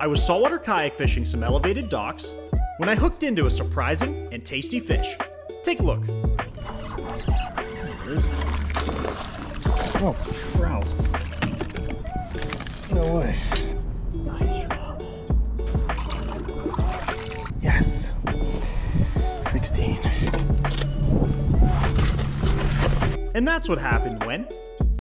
I was saltwater kayak fishing some elevated docks when I hooked into a surprising and tasty fish. Take a look. Oh, it's a trout. No way. Nice trout. Yes. 16. And that's what happened when,